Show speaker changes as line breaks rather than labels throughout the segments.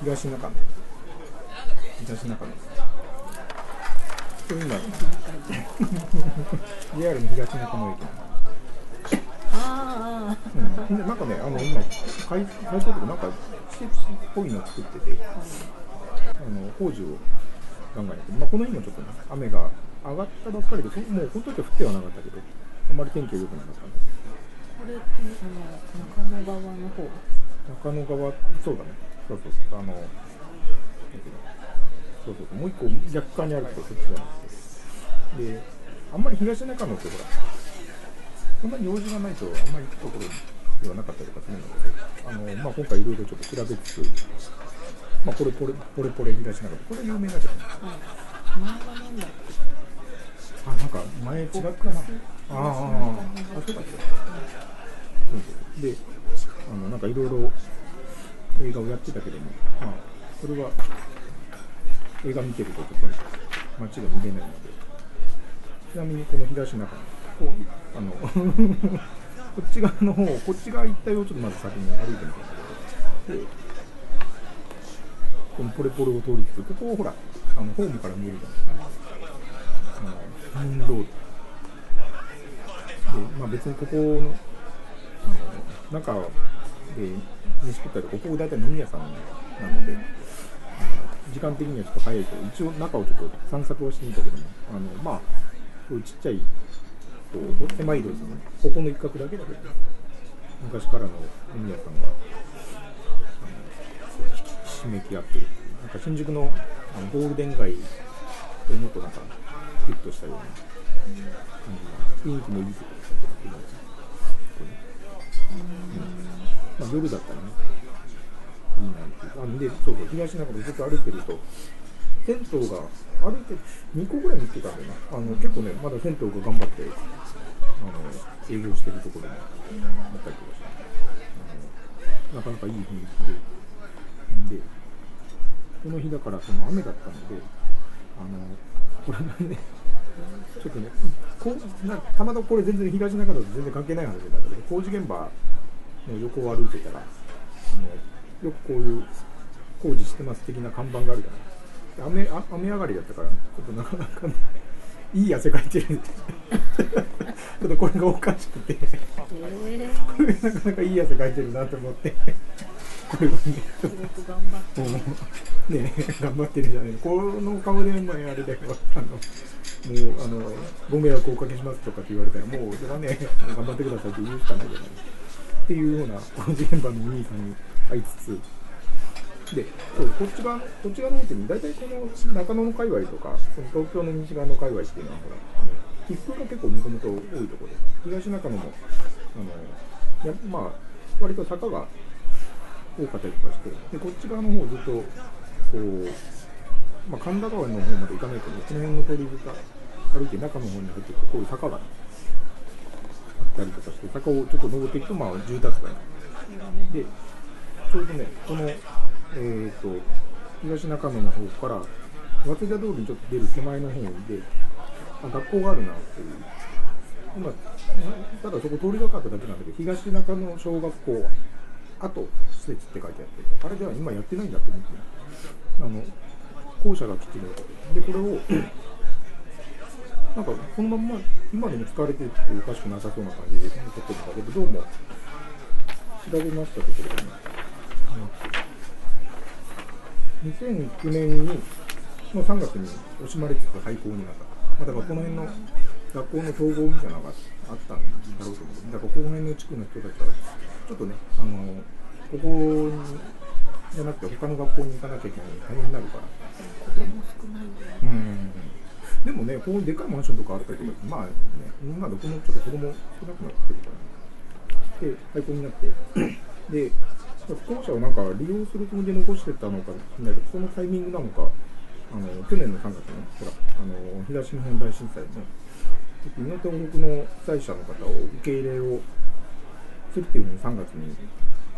東中野。東中野。そういうのは JR の東中野駅なんで
あ
うん、でなんかね、あの今、改改装とか、なんか施設っぽいの作ってて、あの工事をガンガンやって、まあ、この日もちょっとね、雨が上がったばっかりで、そもうこの時は降ってはなかったけど、あんまり天気が良くなかったんで、
あこれってあの中野側の方？
中野側、そうだね、そうそうそう、あの、そうそうそう、もう一個逆側にあるけど、そっちじゃなくて、で、あんまり東中野ってほら、そんなに用事がないと、あんまり行くところではなかったりとかするので、あのまあ、今回いろいろちょっと調べつつ、まあ、これ、これ、ポレポレ東中野、これ有名だけどね。
はい前はだっけ
あ、なんか前違ったな。ああ、ああ、あそうだっけ？う。で、あの、なんかいろいろ映画をやってたけども、まあ、それは映画見てるととね、街が見れないので、ちなみにこの東中野、こう、あの、こっち側の方、こっち側一帯をちょっとまず先に歩いてみたんだけど、で、このポレポレを通りつつ、ここをほら、あのホームから見えるじゃないですか。あのムーンロード。で、まあ別にここの、あの、中で飯食ったり、ここ大体飲み屋さんなので、時間的にはちょっと早いけど、一応中をちょっと散策はしてみたけども、あの、まあ、こういうちっちゃい、こう、狭い路地の、ここの一角だけだけど、昔からの飲み屋さんが、あの、ひしめき合ってる。なんか新宿のあのゴールデン街ともっとなんか、ギュッとしたような感じの、雰囲気もいいところだけど、ここねうんまあ、夜だったらね、いいなっていう。あで、そうそう、東中野ずっと歩いてると、銭湯が歩いて2個ぐらい見つけたんだよな。あの結構ね、まだ銭湯が頑張ってあの営業してるところもあったりとかして、なかなかいい雰囲気で。で、この日だからその雨だったので、あのこれがね、ちょっとね、こうなたまたまこれ全然東中野と全然関係ない話なんだけど、工事現場の横を歩いてたら、あのよくこういう工事してます的な看板があるじゃない。雨あ雨上がりだったから、ちょっとなかなかね、いい汗かいてる ちょっとこれがおかしくて、これなかなかいい汗かいてるなと思って、これをね、
すごく頑張って
もうね頑張ってるじゃない。この顔でまああれだけどあのもうあのご迷惑をおかけしますとかって言われたらもうそれはね頑張ってくださいって言うしかないじゃない。っていうような工事現場の兄さんに会いつつ。でそうこっち側こっち側の方って大体この中野の界隈とかその東京の西側の界隈っていうのはほら起伏が結構もともと多いところで東中野もあのやまあ割と坂が多かったりとかしてでこっち側の方ずっとこう、まあ、神田川の方まで行かないけどこの辺の通り塚歩いて中の方に入っていくとこういう坂が、ったりとかして坂をちょっと登っていくとまあ住宅街。でちょうどねこのえー、と東中野の方から早稲田通りにちょっと出る手前の方であ学校があるなっていう。今ただそこ通りがかっただけなんだけど東中野小学校跡施設って書いてあってあれでは今やってないんだと思ってあの校舎が基地ででこれをなんかこのまま今でも使われてておかしくなさそうな感じで撮ってるんだけどどうも調べましたところね2009年にの3月に惜しまれつつ廃校になった、まあ、だからこの辺の学校の統合みたいなのがあったんだろうと思うだからこの辺の地区の人たちはちょっとねあのここじゃなくて他の学校に行かなきゃいけない大変になるからうんでもね、こうでかいマンションとかあったりとか、まあね、今どこもちょっと子供少なくなってるから、で、廃校になって、で、校舎をなんか利用するつもりで残してたのかもしれないけど、そのタイミングなのか、あの去年の3月ね、ほら、あの東日本大震災の時の東北の被災者の方を受け入れをするっていうふうに3月に、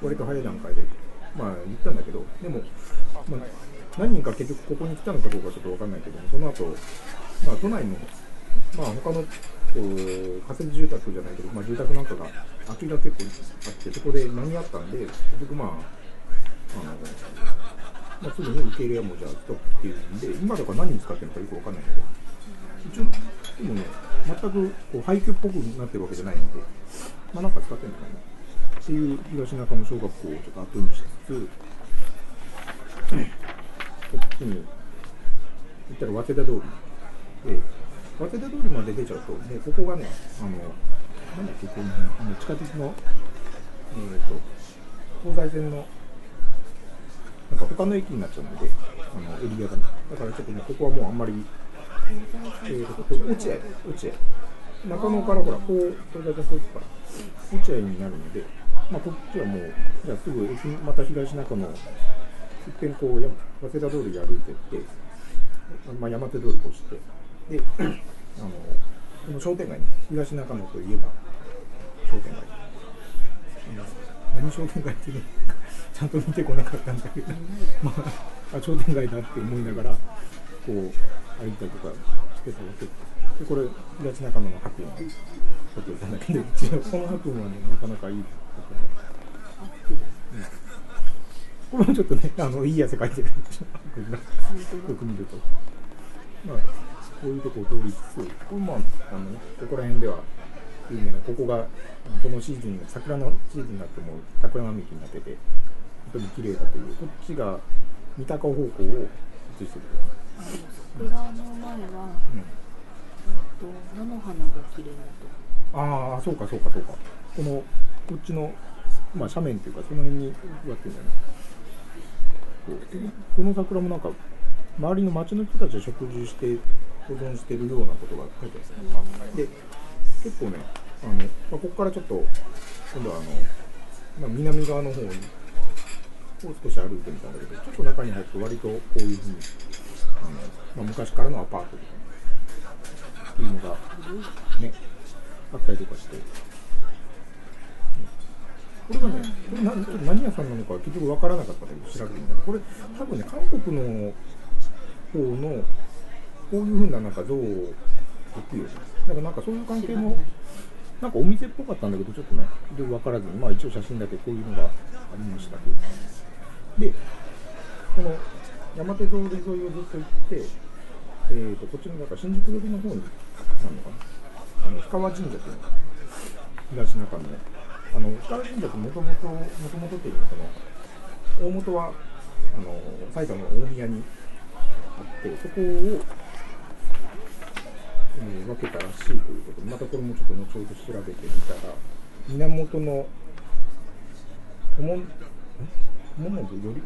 割と早い段階で、まあ言ったんだけど、でも、まあ、何人か結局ここに来たのかどうかちょっと分かんないけども、その後、まあ都内の、まあ他の、こう仮設住宅じゃないけど、まあ住宅なんかが空きが結構あって、そこで間に合ったんで、結局まあ、あの、まあ、すぐに受け入れはもうじゃあストップっていうんで、今だから何に使ってるのかよくわかんないんだけど、一応、でもね、全くこう廃墟っぽくなってるわけじゃないので、まあなんか使ってるのかなっていう東中野小学校をちょっと後にしつつ、こっちに行ったら早稲田通り。で、早稲田通りまで出ちゃうと、もうここがね、あの、なんだっけ、このあの地下鉄の、えっ、と、東西線の、なんか他の駅になっちゃうので、あのエリアがね。だからちょっともうここはもうあんまり、えーと、こ落合、落合。中野からほら、こう、東西線こう行くから、落合になるので、まあこっちはもう、じゃすぐ、また東中野、一遍こう、早稲田通りで歩いてって、まあ、山手通り越して、で、あの、この商店街に、東中野といえば、商店街。何商店街っていうのちゃんと見てこなかったんだけど、まあ、あ商店街だって思いながら、こう、歩いたりとかしてたわけで、これ、東中野の白雲のホテルなんだけど、うちのこの白雲はね、なかなかいい白雲。これもちょっとね、あのいい汗かいてるんでしょ、白雲がよく見ると。まあ、こういうとこを通りつつ、これまあ、あのここら辺では有名な、ここが、このシーズン、桜のシーズンになっても桜並木になってて、本当に綺麗だという、こっちが三鷹方向を映してる。
桜の前は、
うん
えっと菜の花が綺麗だと。
ああ、そうかそうかそうか。この、こっちの、まあ斜面っていうか、その辺に植わってるんだよね。この桜もなんか、周りの町の人たちが植樹して保存してるようなことが書いてあるんですね。で、結構ね、あの、まあ、ここからちょっと、今度はあの、まあ、南側の方に、を少し歩いてみたんだけど、ちょっと中に入ると割とこういうふうに、あの、まあ、昔からのアパートとか、っていうのが、ね、あったりとかして。これがね、これな何屋さんなのか結局分からなかったけど、調べてみたら、これ、多分ね、韓国の方の、こういうふうななんか像を置くよね。だかなんかそういう関係の、なんかお店っぽかったんだけど、ちょっとね、よく分からずに、まあ一応写真だけこういうのがありましたけど。で、この山手通り沿いをずっと行って、えー、とこっちのなんか新宿寄りの方になるのかな、あの氷川神社っていうの東中野の、あの氷川神社ってもともと、もともとっていうのはその、大元はあの埼玉の大宮にあって、そこを、えー分けたらしいということで、またこれもちょっと後ほど調べてみたら、源の、ともん、んももずより、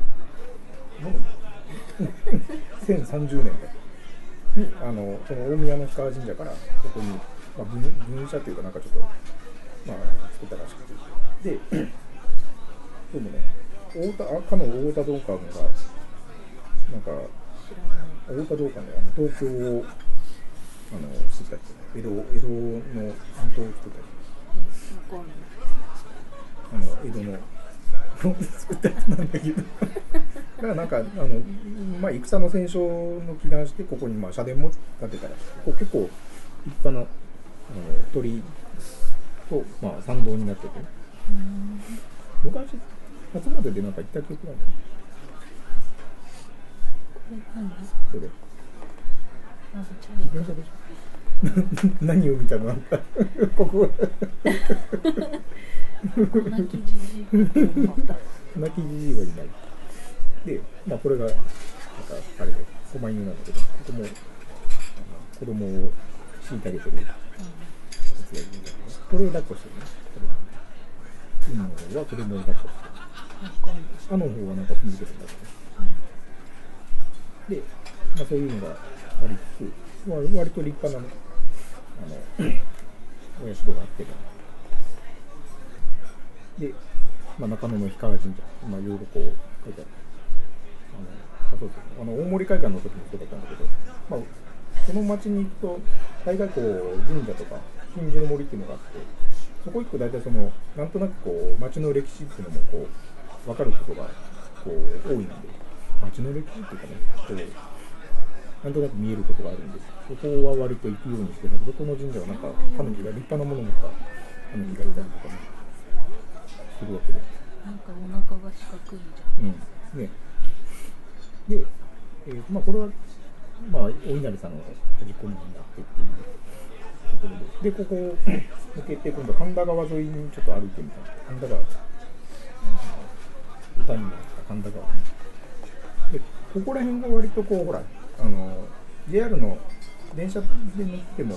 もも1030年代にあのその大宮の氷川神社からここに、まあ、分分社というかなんかちょっと、まあ、作ったらしくて。ででもね大田赤の大田道館がなんか大田道館であの東京をた人江戸江戸の半島を作った人
わかんない。
あの江戸の作った人なんだけどだからなんかあの、まあ、戦の戦勝の祈願してここにまあ社殿も建てたらここ結構立派なあの鳥と、まあ、参道になってて昔初詣ででなんか行った記憶なんだよねそれ
あ、じ
自転車でしょ 何を見たの？あんたここ
ゃあ、こんな記事また。
泣きじじいはいない。で、まあ、これが、なんか、あれで、狛犬なんだけど、ここも、あの子供を虐げてるやつがいるんだけど、これを抱っこしてるね。これ今は子供を抱っこしてる。
わかんない。
歯の方はなんか踏んづけてるんだけど。で、まあ、そういうのがありつつ、まあ、割と立派な、あの、お社があって、で、まあ、中野の氷川神社、まあ、いろいろこう書いてある。あの、あそうそうあの大森会館の時もそうだったんだけど、まあ、この町に行くと、大概こう、神社とか、金樹の森っていうのがあって、そこ行くと大体その、なんとなくこう、町の歴史っていうのもこう、分かることがこう多いので、町の歴史っていうかねこうなんとなく見えることがあるんです。そこは割と行くようにしてるけどこの神社はなんかタヌキが立派なものを持ったタヌキがいたりとかねするわけで。
なんかお腹が四角いじ
うん。ね。で、えーまあこれはまあお稲荷さんの端っこになってっていうところででここを抜けて今度神田川沿いにちょっと歩いてみた神田川歌にもあった神田川ね。でここら辺が割とこうほらあの JR の電車で乗っても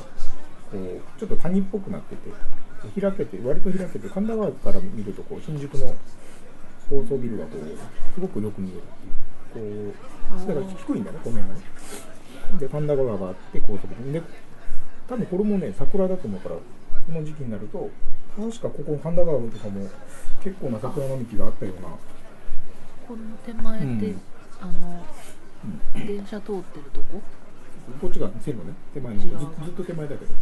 こうちょっと谷っぽくなってて開けて割と開けて神田川から見るとこう新宿の高層ビルがこうすごくよく見えるっていうこうだから低いんだね湖面がね。で神田川があって高速で多分これもね桜だと思うからこの時期になると確かここ神田川とかも結構な桜並木があったような。
この手前で、
うん。
あの電車通ってるとこ？
こっちが線路ね。手前のず
違う
ずっと手前だけど、う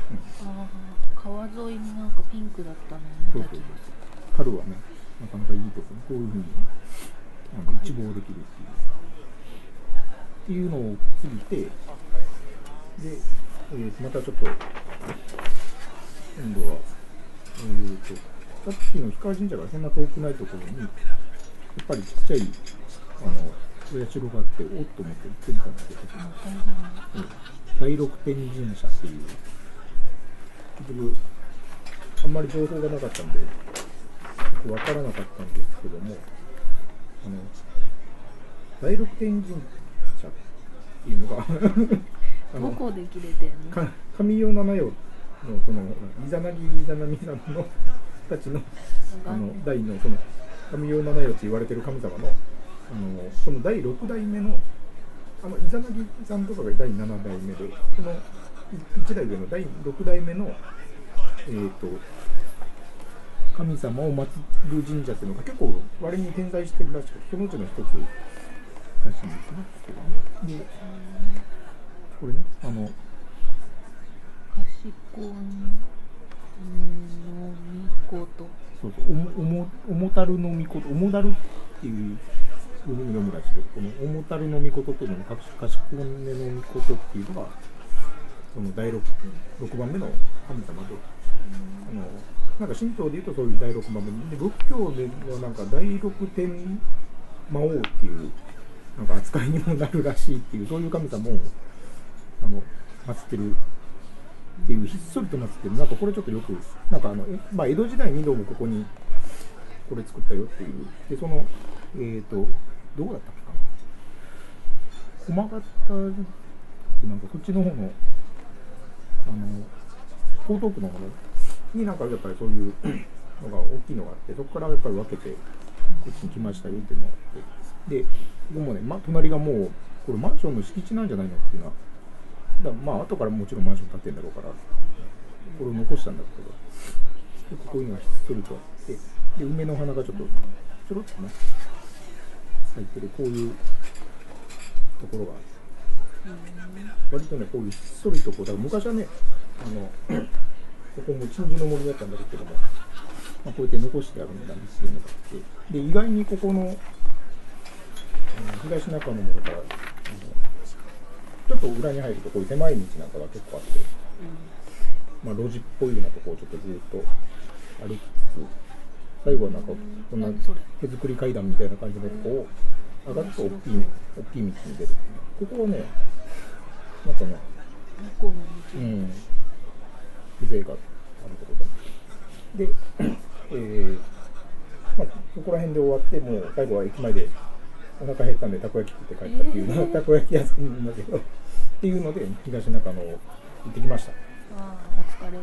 ん
ああ川沿いになんかピンクだったの
そうそうそう。春はねなかなかいいとこ。こういうふうにあの一望できるっていう。っていうのを過ぎてで、えーとまたちょっと今度はえーとさっきの氷川神社がそんな遠くないところにやっぱりちっちゃいあのお社があっておっと思って行ってみたんだけどうん第六天神社っていう結局あんまり情報がなかったんでよくわからなかったんですけどもあの第六天神社っていうのがあの
どこで切れてんの
か上与七代のそのイザナギイザナミさんのたちのあの代のその上与七代って言われてる神様のあのその第6代目のあのイザナギさんとかが第7代目でその1代上の第6代目のえっ、と神様を祀る神社っていうのが結構割に点在してるらしくてそのうちの一つらしいんですね。でこれねあの
賢いのみこと
そうそう、おも、おも、おもたるのみこと、おもだるっていう、ふうに読むらしいけど、このおもたるのみことっていうのも、かし、かしこのみことっていうのが、その第六、六番目の神様で、あの、なん。か神道で言うとそういう第六番目で、仏教ではなん。か第六天魔王っていう、なん。か扱いにもなるらしいっていう、そういう神様を、あの、祀ってるっていうひっそりと祀ってるなん。かこれちょっとよくなん。かあの、まあ、江戸時代にどうもここにこれ作ったよっていうでそのえっ、ー、とどこだったっけか？な駒形ってなんかそっちの方のあの江東区の方になんかやっぱりそういう のが大きいのがあってそこからやっぱり分けてこっちに来ましたよっていうのがあって。でここもね、ま、隣がもうこれマンションの敷地なんじゃないのっていうのはだまあ後からもちろんマンション建てるんだろうからこれを残したんだけどでこういうのがひっそりとあってで梅の花がちょっとちょろっとね咲いてるこういうところが割とねこういうひっそりとこうだから昔はねあのここも鎮守の森だったんだけども、まあ、こうやって残してあるんだっていうのがあってで意外にここのあの東中野もだからあのちょっと裏に入るとこういう狭い道なんかが結構あって、まあ、路地っぽいようなとこをちょっとずっと歩きつつ最後はなんかこんな手作り階段みたいな感じのとこを上がると大きい大きい道に出る。ここはねなんかね
う
ん風情があるところだで、えーまあ、そこら辺で終わってもう最後は駅前でお腹減ったんでたこ焼き食って帰ったっていう
えー。
たこ焼き屋さんなんだけどっていうので東中野を行ってきました。
ああお疲れ